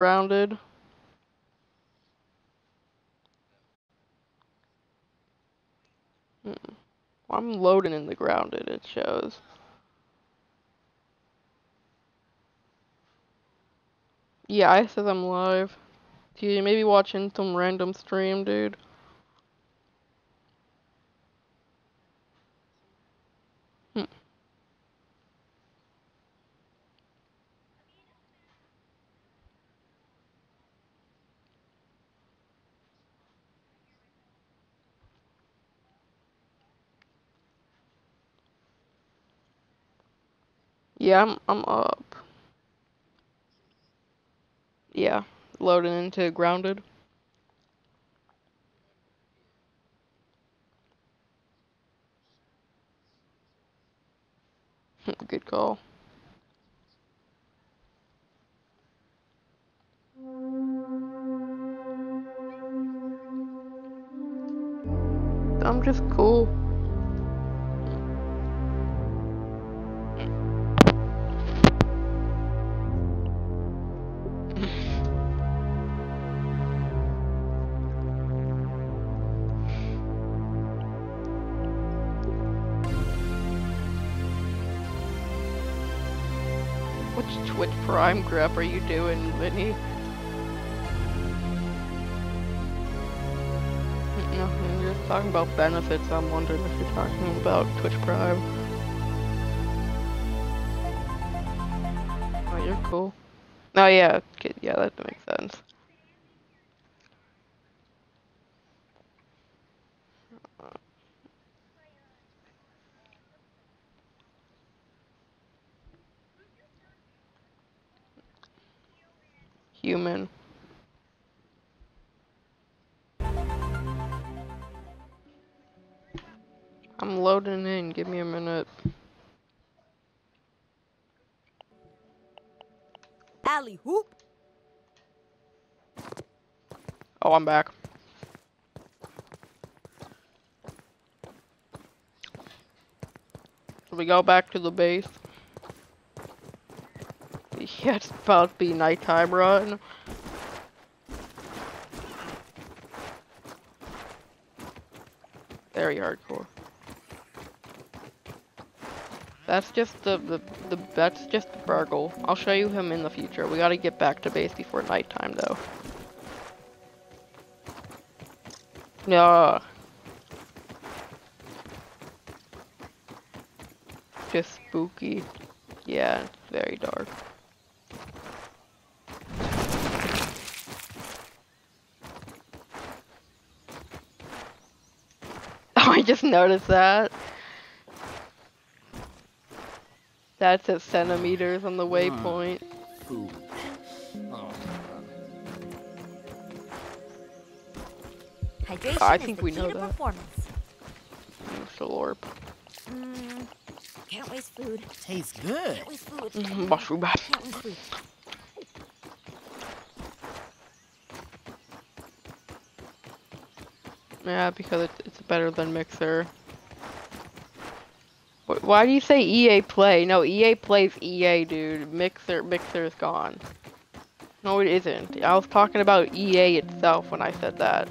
Grounded. Hmm. I'm loading in the grounded, it shows. Yeah, I says I'm live. Do you maybe watching some random stream, dude? Yeah, I'm I'm up. Yeah, loading into grounded. Good call. I'm just cool. Which Prime grab are you doing, Vinny? Nothing, you're just talking about benefits. I'm wondering if you're talking about Twitch Prime. Oh, you're cool. Oh yeah, yeah, that makes sense. Human. I'm loading in, give me a minute. Alley hoop. Oh, I'm back. Should we go back to the base? Yeah, it's about to be nighttime run. Very hardcore. That's just the, the, the, that's just the BURG.L. I'll show you him in the future. We gotta get back to base before nighttime though. Yeah. Just spooky. Yeah, it's very dark. I just noticed that. That's at centimeters on the waypoint. Food. Oh, Hydration I think we key know that. performance. Slurp. Mm, can't waste food. tastes good. Can't waste food. Mhm, Mushroom. Can't waste food. Yeah, because it's, it's better than Mixer. Why do you say EA Play? No, EA plays EA, dude. Mixer, Mixer is gone. No, it isn't. I was talking about EA itself when I said that.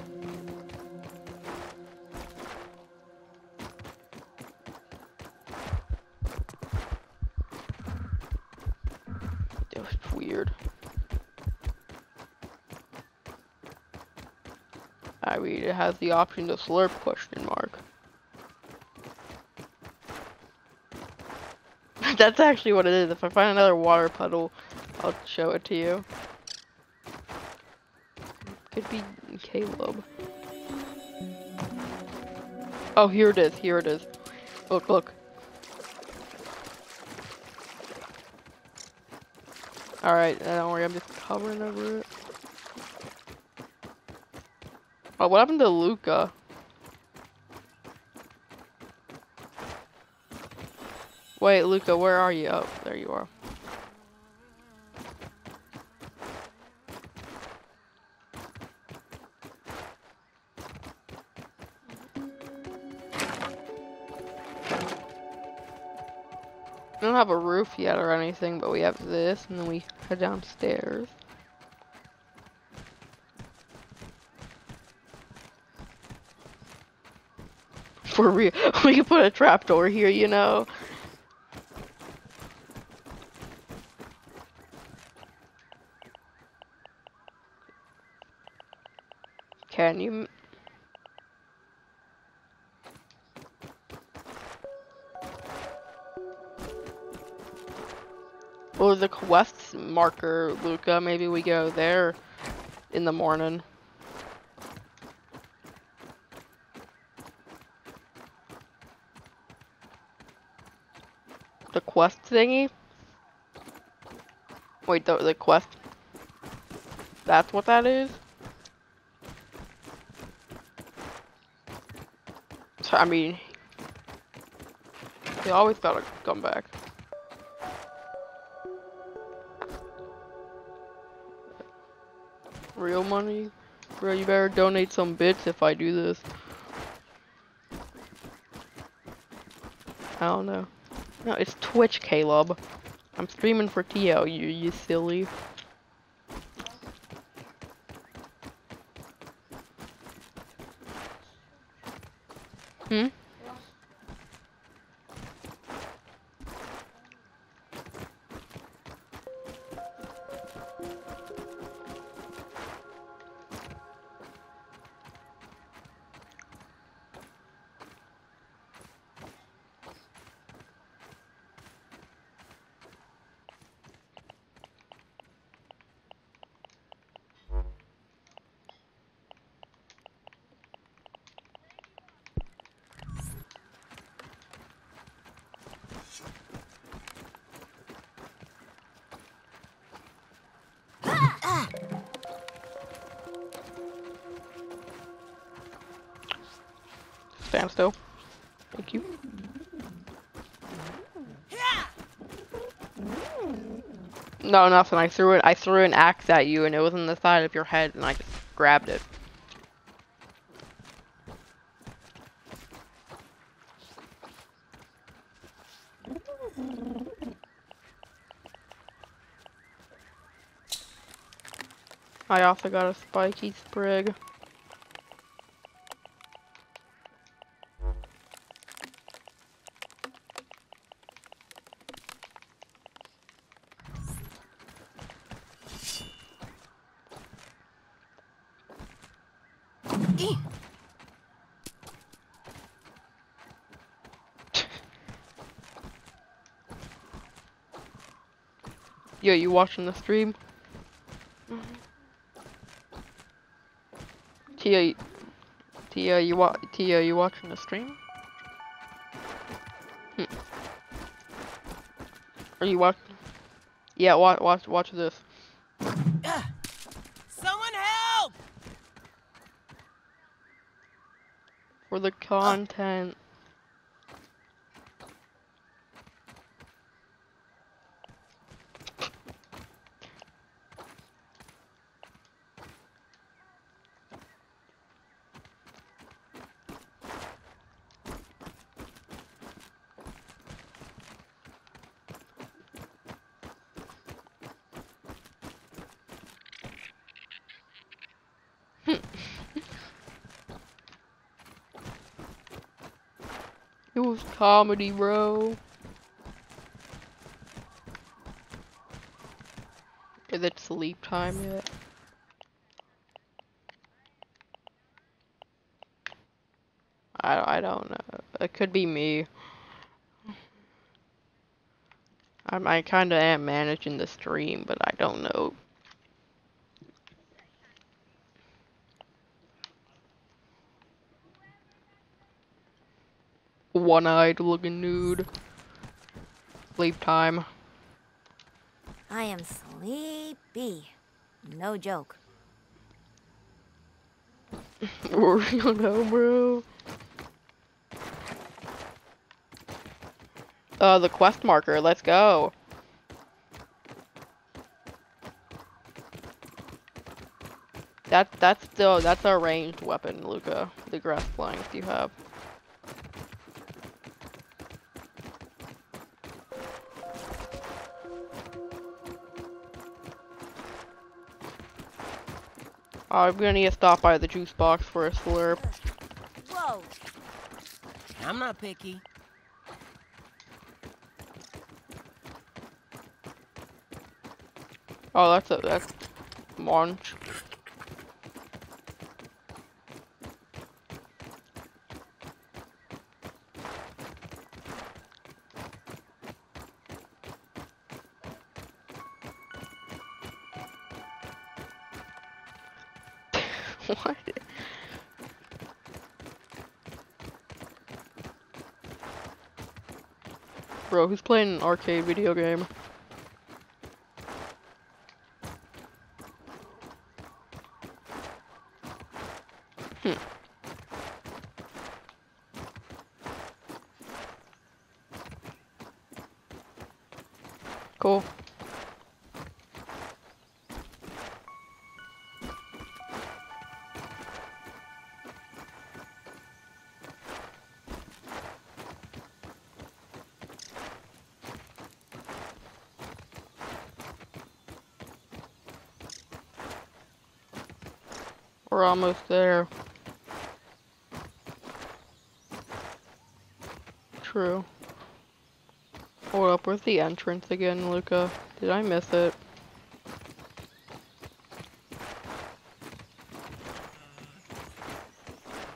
Has the option to slurp question mark. That's actually what it is. If I find another water puddle, I'll show it to you. Could be Caleb. Oh, here it is. Here it is. Look, look. Alright, uh, don't worry. I'm just covering over it. Oh, what happened to Luka? Wait, Luka, where are you? Oh, there you are. We don't have a roof yet or anything, but we have this, and then we head downstairs. For real, we can put a trapdoor here, you know. Can you? Or the quest marker, Luka. Maybe we go there in the morning. The quest thingy? Wait, the, the quest? That's what that is? So, I mean, you always gotta come back. Real money? Bro, you better donate some bits if I do this. I don't know. No, it's Twitch, Caleb. I'm streaming for Tio, you you silly. Stand still. Thank you. No, nothing. I threw it. I threw an axe at you, and it was in the side of your head, and I just grabbed it. I also got a spiky sprig. Yo, you watching the stream? Tia, y- Tia, you wa Tia, you watching the stream? Hmm. Are you watch? Yeah, watch, watch, watch this. Someone help! For the content. It was comedy, bro. Is it sleep time yet? I, I don't know. It could be me. I'm, I kind of am managing the stream, but I don't know. One-eyed looking nude. Sleep time. I am sleepy. No joke. For real no, bro. Uh, the quest marker, let's go. That that's still that's our ranged weapon, Luka. The grass planks you have. I'm gonna need to stop by the juice box for a slurp. Whoa. I'm not picky. Oh, that's a that's launch. what? Bro, who's playing an arcade video game? Almost there. True. Hold up, where's the entrance again, Luka? Did I miss it?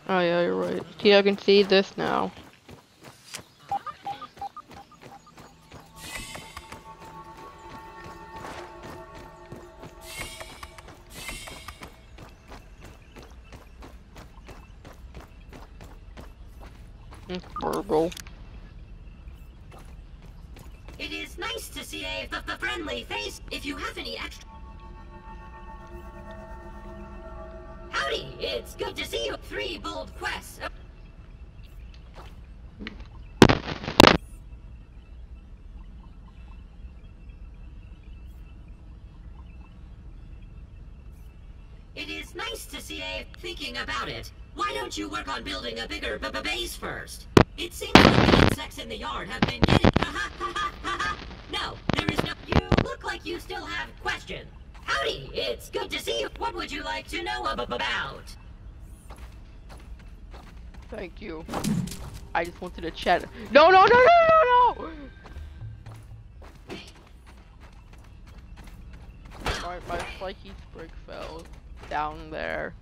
Oh yeah, you're right. See, I can see this now. On building a bigger b- b- base first? It seems like the insects in the yard have been getting. no, there is no. You look like you still have questions. Howdy, it's good to see you. What would you like to know ab- about? Thank you. I just wanted to chat. No, no, no, no, no, no! My, my flaky sprig fell down there.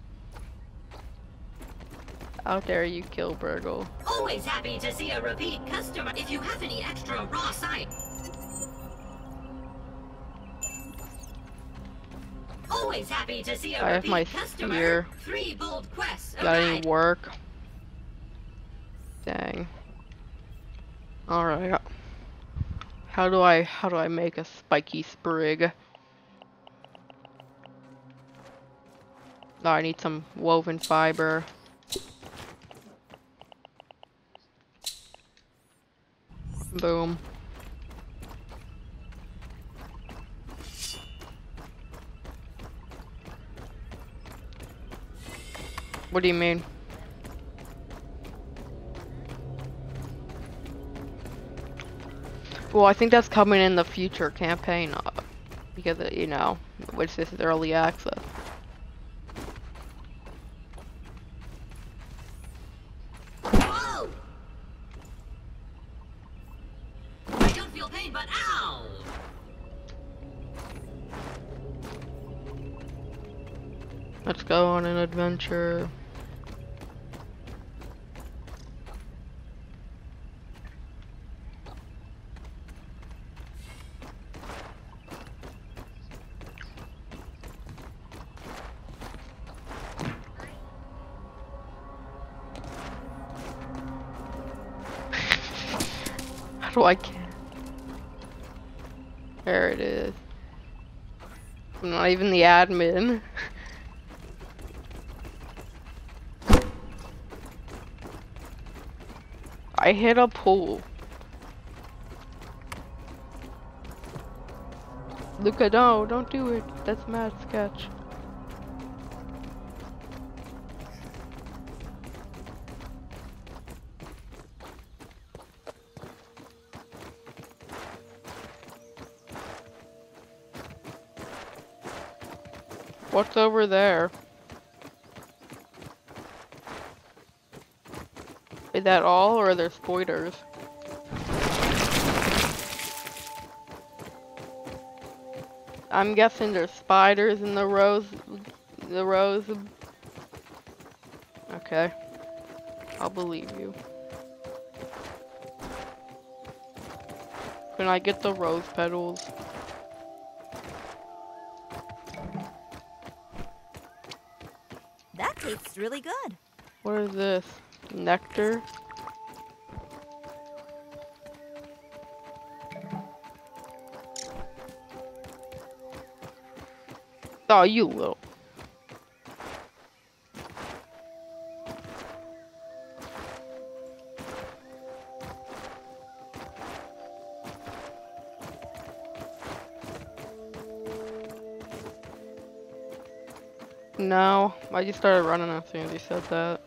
Out there, you kill BURG.L. Always happy to see a repeat customer. If you have any extra raw side. Always happy to see a I have repeat my customer. spear. Three bold quests. Got any work? Dang. Alright. How do I how do I make a spiky sprig? Oh, I need some woven fiber. Boom. What do you mean? Well, I think that's coming in the future campaign, uh, because, uh, you know, which this is early access. Adventure. How do I get? There it is. I'm not even the admin. I hit a pool. Luka, no, don't do it. That's mad sketch. What's over there? Is that all, or are there spoilers? I'm guessing there's spiders in the rose, the rose. Okay, I'll believe you. Can I get the rose petals? That tastes really good. What is this? Nectar? Oh, you little. No, I just started running as soon as you said that.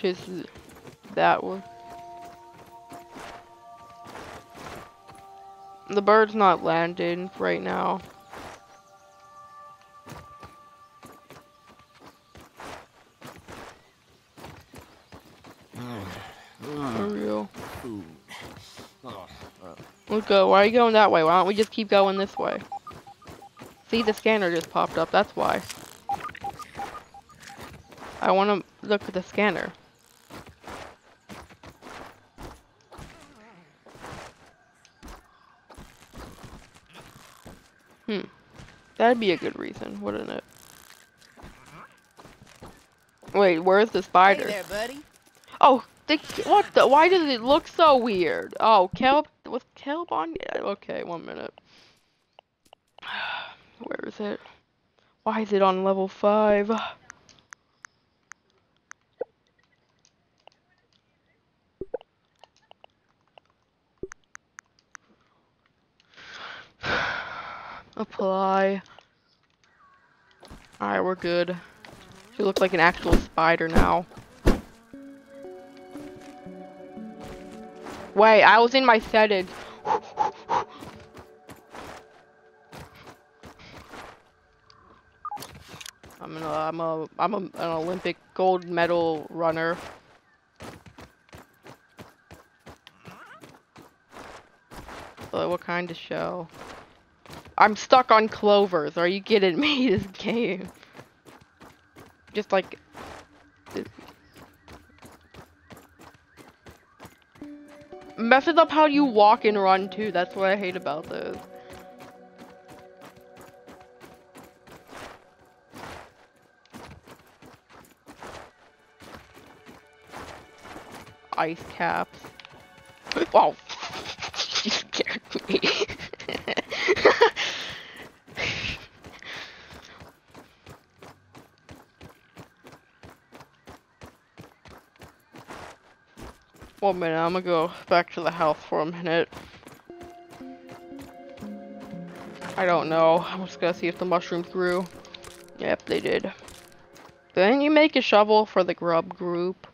Which that one. The bird's not landing right now. For real. Let's go. Why are you going that way? Why don't we just keep going this way? See, the scanner just popped up. That's why. I want to look at the scanner. That'd be a good reason, wouldn't it? Wait, where's the spider? Hey there, buddy. Oh, the, what the? Why does it look so weird? Oh, Caleb, was Caleb on? Okay, one minute. Where is it? Why is it on level 5? Apply. Alright, we're good. She looks like an actual spider now. Wait, I was in my settings. I'm an I'm a I'm a, an Olympic gold medal runner. Uh, what kind of show? I'm stuck on clovers. Are you kidding me? This game. Just like messes up how you walk and run too. That's what I hate about this. Ice caps. Oh, you scared me. One minute, I'm gonna go back to the house for a minute. I don't know. I'm just gonna see if the mushrooms grew. Yep, they did. Then you make a shovel for the grub group.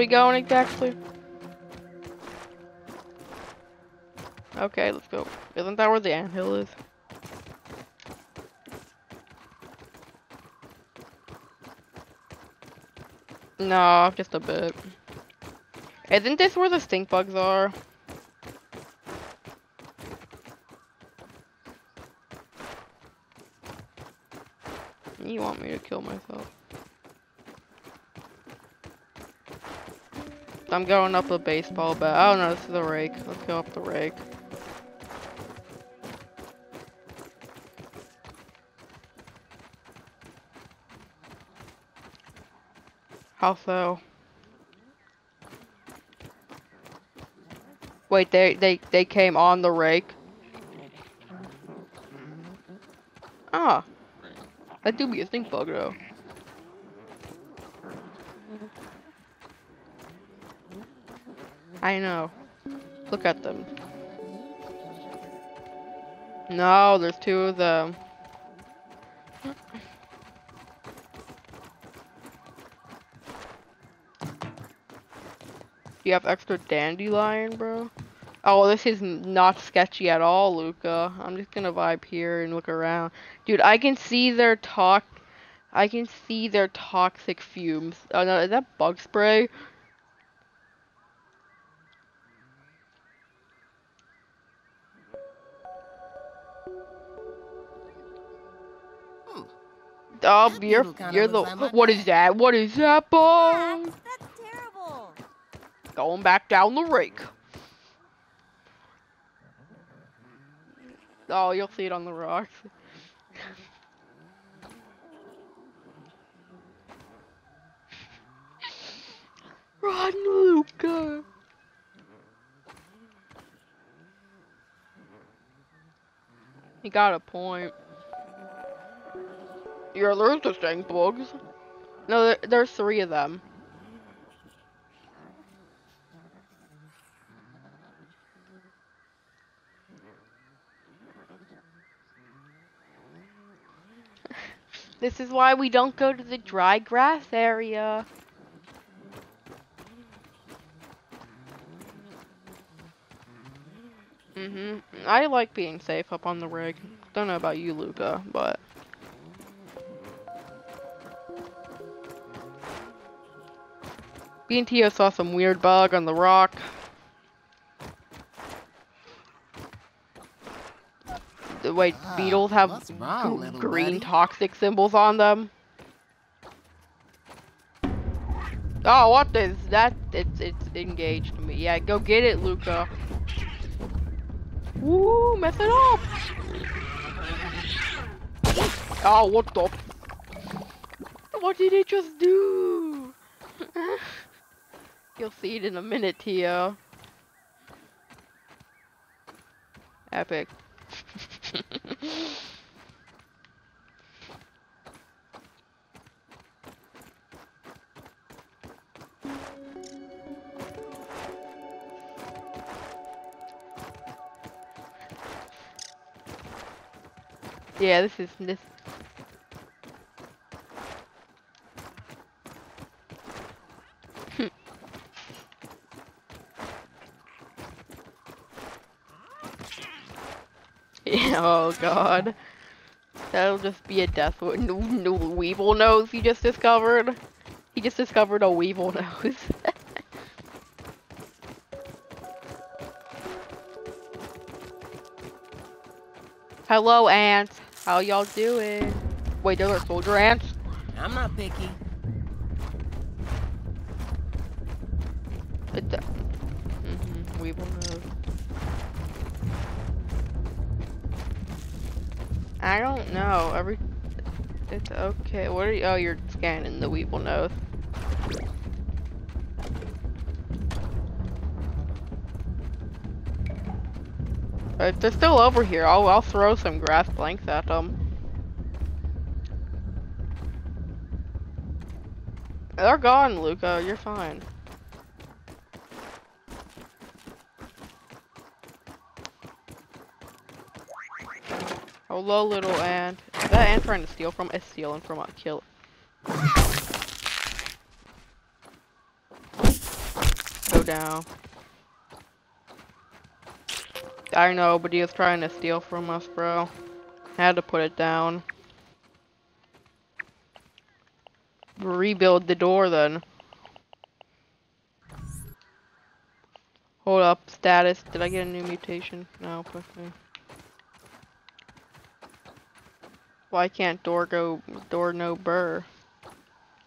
We going exactly? Okay, let's go. Isn't that where the anthill is? No, just a bit. Isn't this where the stink bugs are? You want me to kill myself? I'm going up a baseball bat. Oh no, this is a rake. Let's go up the rake. How so? Wait, they they they came on the rake. Ah, that do be a stink bug though. I know. Look at them. No, there's two of them. You have extra dandelion, bro? Oh, this is not sketchy at all, Luka. I'm just gonna vibe here and look around. Dude, I can see their talk. I can see their toxic fumes. Oh no, is that bug spray? Oh, That you're you're the. looks like my What is that? What is that, boy? Max, that's terrible. Going back down the rake. Oh, you'll see it on the rocks. Run, Luka. You got a point. Yeah, there's the stink bugs. No, there, there's three of them. This is why we don't go to the dry grass area. Mhm. I like being safe up on the rig. Don't know about you, Luka, but B&T saw some weird bug on the rock. The white Ah, beetles have wrong, green buddy? toxic symbols on them. Oh, what is that? It's it's engaged me. Yeah, go get it, Luka. Woo, mess it up. Oh, what the? What did it just do? You'll see it in a minute, Tio. Epic. yeah, this is this. Oh god. That'll just be a death. No, no weevil nose he just discovered. He just discovered a weevil nose. Hello, ants. How y'all doing? Wait, those are soldier ants? I'm not picky. I don't know. Every... It's okay. What are you... Oh, you're scanning the weevil nose. Uh, if they're still over here, I'll, I'll throw some grass planks at them. They're gone, Luka. You're fine. Hello, little ant. Is that ant trying to steal from? It's stealing from a kill. Go down. I know, but he was trying to steal from us, bro. Had to put it down. Rebuild the door then. Hold up, status. Did I get a new mutation? No, push me. Why can't door go door no burr?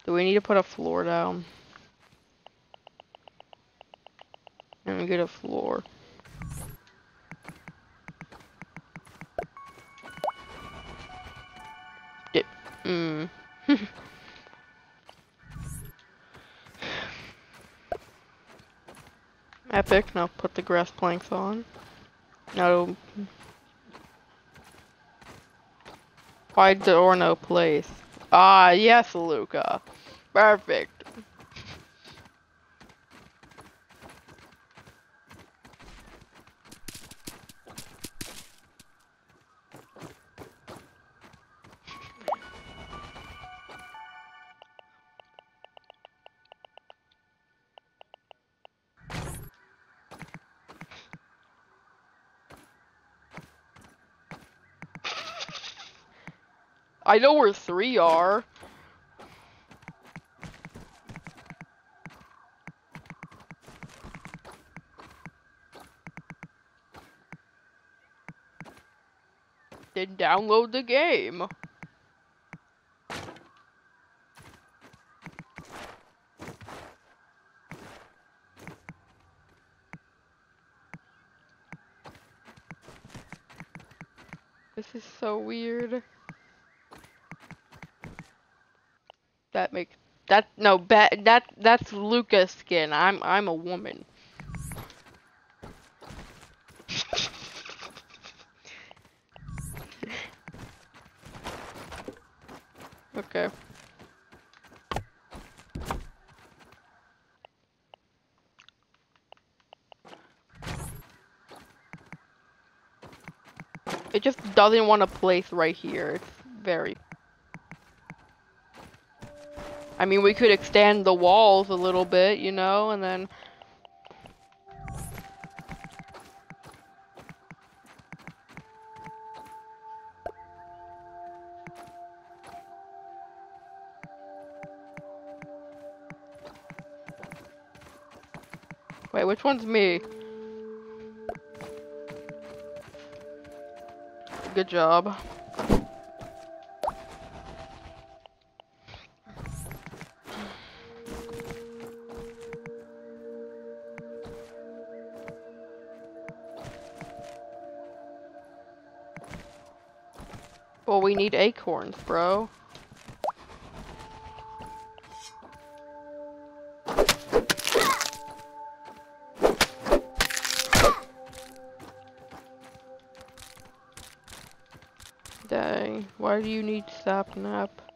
Do we need to put a floor down? Let me get a floor. Di- Mm. Epic. Now put the grass planks on. Now Why door no place? Ah, yes, Luka. Perfect. I know where three are. Then download the game. This is so weird. That makes that no bet that that's Luka's skin. I'm I'm a woman. okay. It just doesn't want to place right here. It's very I mean, we could extend the walls a little bit, you know, and then... Wait, which one's me? Good job. Need acorns, bro. Dang, why do you need sapnap? Yeah.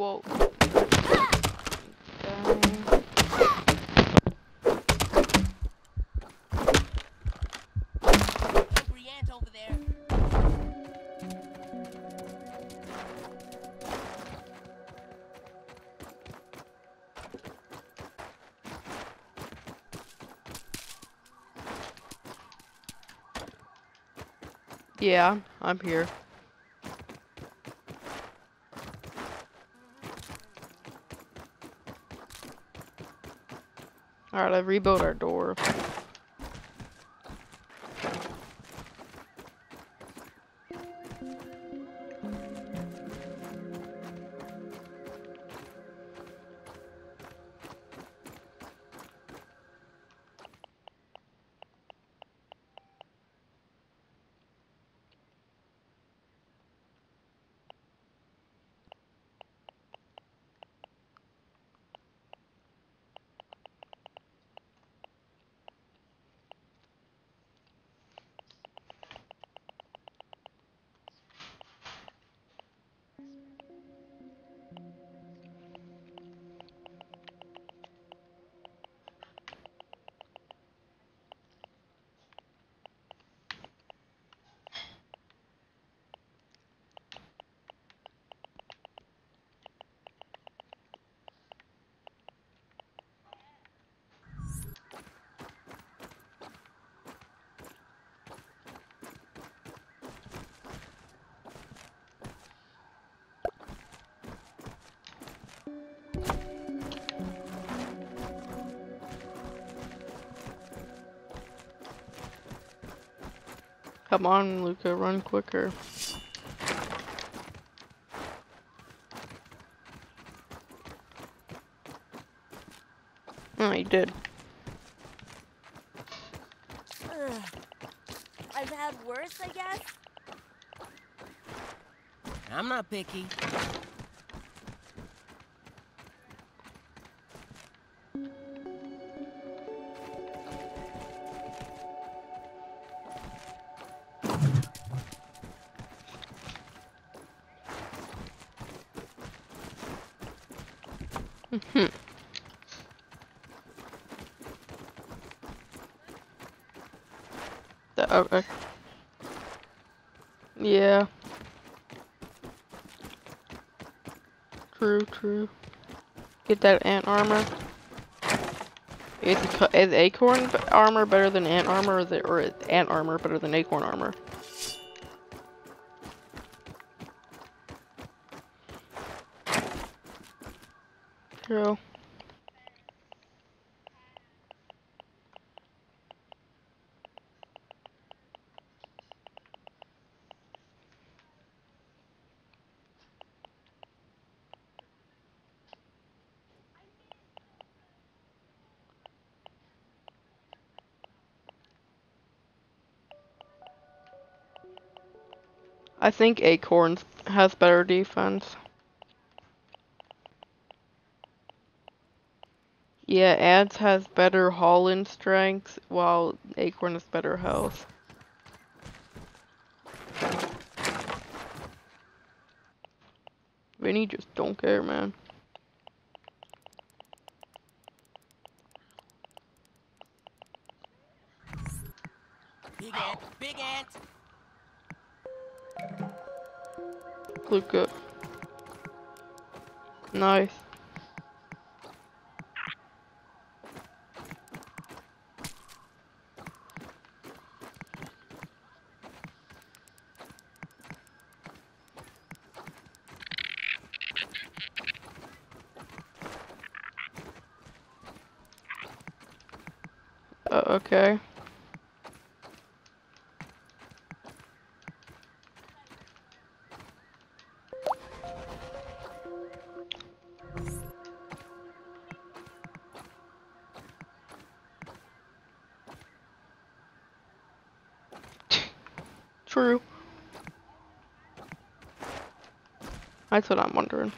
Whoa. Yeah, I'm here. I rebuilt our door. Come on, Luka, run quicker. Oh, you did. Ugh. I've had worse, I guess. I'm not picky. Okay. Yeah. True, true. Get that ant armor. Is, is acorn armor better than ant armor, or, or is ant armor better than acorn armor? True. I think Acorn has better defense. Yeah, Ads has better haul-in strength, while Acorn has better health. Vinny just don't care, man. Luka. Nice. Uh, okay. That's what I'm wondering.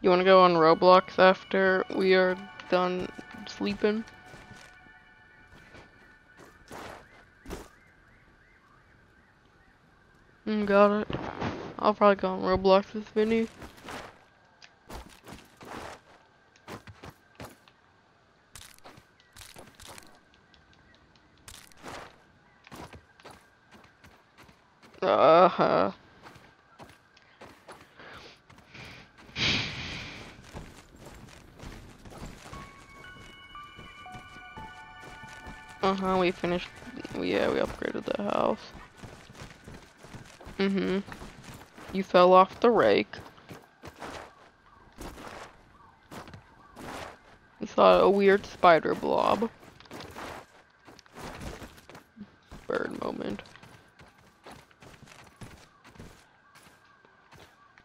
You wanna go on Roblox after we are done sleeping? Mm, got it. I'll probably go on Roblox with Vinny. Uh huh. Uh huh. We finished. Yeah, we upgraded the house. Mhm. You fell off the rake. You saw a weird spider blob. Bird moment.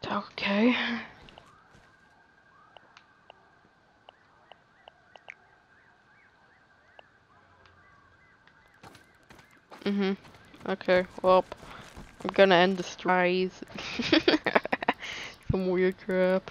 Okay. Mhm. Okay. Well, I'm gonna end the strides. Some weird crap.